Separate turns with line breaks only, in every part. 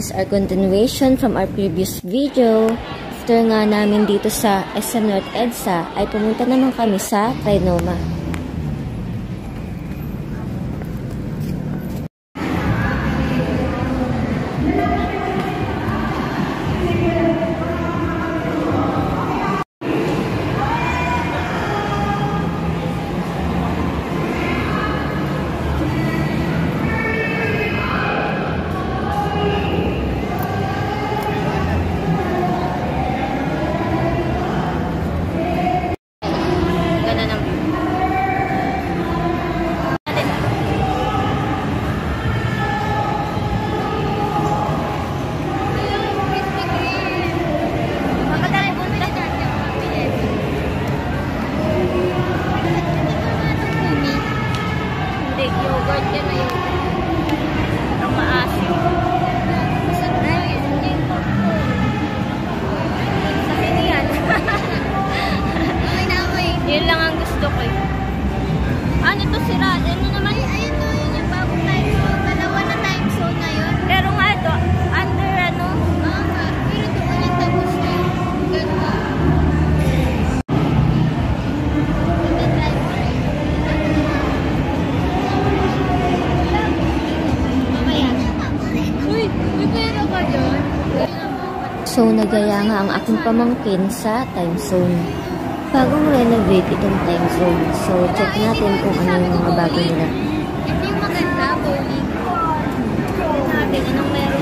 is our continuation from our previous video. After nga namin dito sa SM North EDSA, ay pumunta naman kami sa Trinoma. So, nagaya nga ang aking pamangkin sa time zone. Bagong renovate itong time zone. So, check natin kung ano yung mga bago nila.
Ito yung maganda, bowling.
Natin anong meron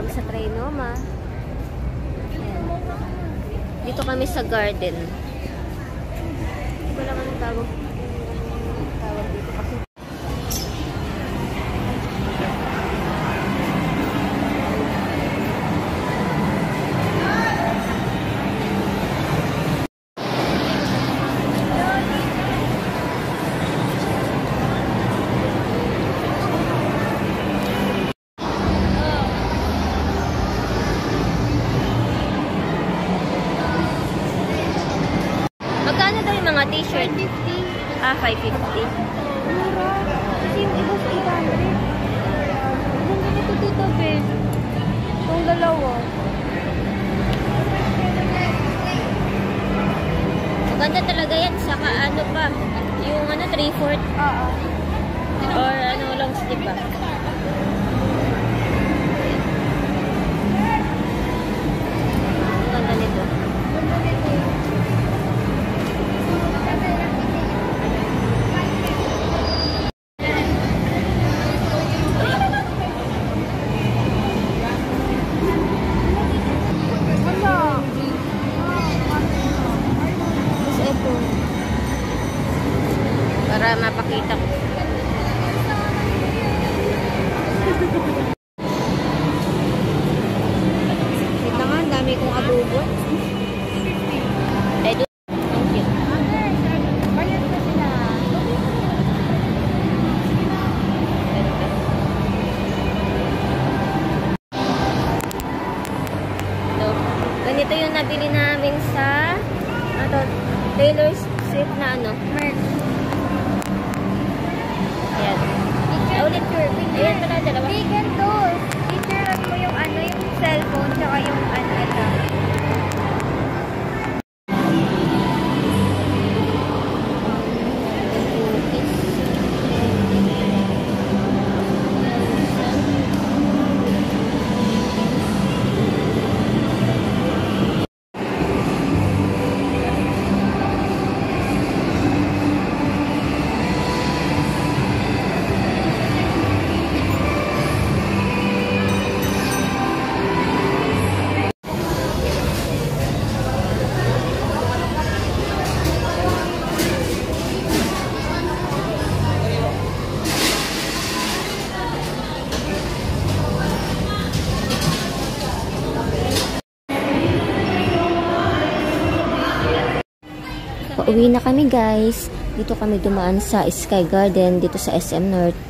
kami sa Trinoma. Ayan. Dito kami sa garden. Hindi ko lang tawag. tawag dito kasi.
50.
Ah, 550.
Mura. Kasi yung iba sa 800. Ang ganito dito, be. Itong dalawa.
Maganda talaga yan. Saka ano pa, yung ano, 3-4
Oo.
or ano, long sleeve ba? Pauwi na kami guys. Dito kami dumaan sa Sky Garden dito sa SM North.